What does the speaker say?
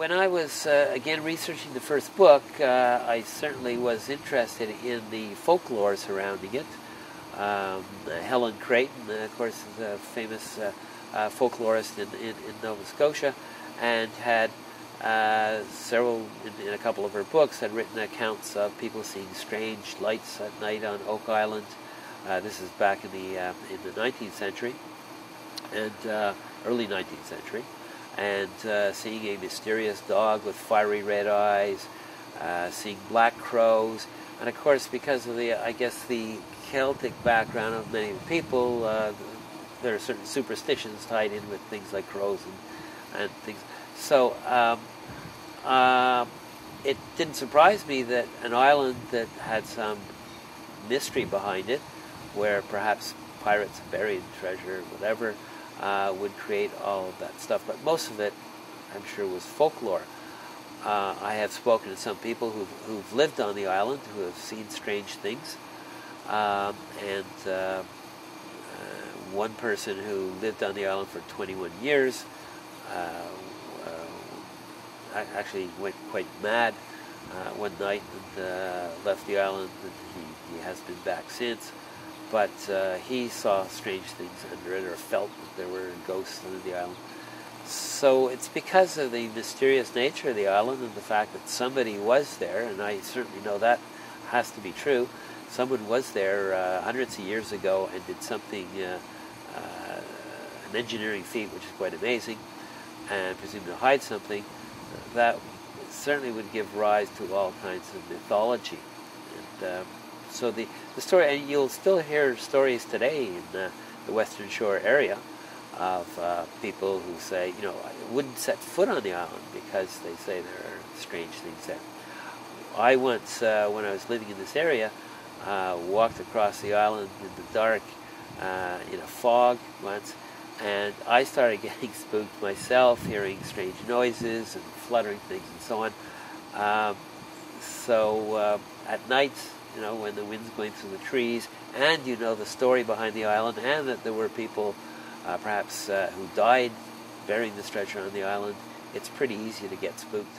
when I was uh, again researching the first book, uh, I certainly was interested in the folklore surrounding it. Um, Helen Creighton, of course, is a famous uh, uh, folklorist in, in, in, Nova Scotia, and had uh, several, in, in, a couple of her books, had written accounts of people seeing strange lights at night on Oak Island. Uh, this is back in the in the 19th century, and early 19th century and uh, seeing a mysterious dog with fiery red eyes, uh, seeing black crows, and of course, because of the, I guess, the Celtic background of many people, uh, there are certain superstitions tied in with things like crows and, and things. So um, uh, it didn't surprise me that an island that had some mystery behind it, where perhaps pirates buried treasure, whatever, uh, would create all of that stuff. But most of it, I'm sure, was folklore. Uh, I have spoken to some people who've, who've, lived on the island who have seen strange things. Um, and uh, uh one person who lived on the island for 21 years uh, uh, actually went quite mad one night and left the island, and he, he has been back since but uh, he saw strange things under it or felt that there were ghosts under the island. So it's because of the mysterious nature of the island and the fact that somebody was there, and I certainly know that has to be true. Someone was there uh, hundreds of years ago and did something, uh, uh an engineering feat, which is quite amazing, and presumed to hide something. That certainly would give rise to all kinds of mythology. And, um, so the, the story, and you'll still hear stories today in the, the Western Shore area of uh, people who say, you know, I wouldn't set foot on the island because they say there are strange things there. I once, uh, when I was living in this area, uh, walked across the island in the dark uh, in a fog once, and I started getting spooked myself, hearing strange noises and fluttering things and so on. Um, so uh, at night, you know, when the wind's going through the trees, and you know the story behind the island, and that there were people uh, perhaps uh, who died burying the stretcher on the island, it's pretty easy to get spooked.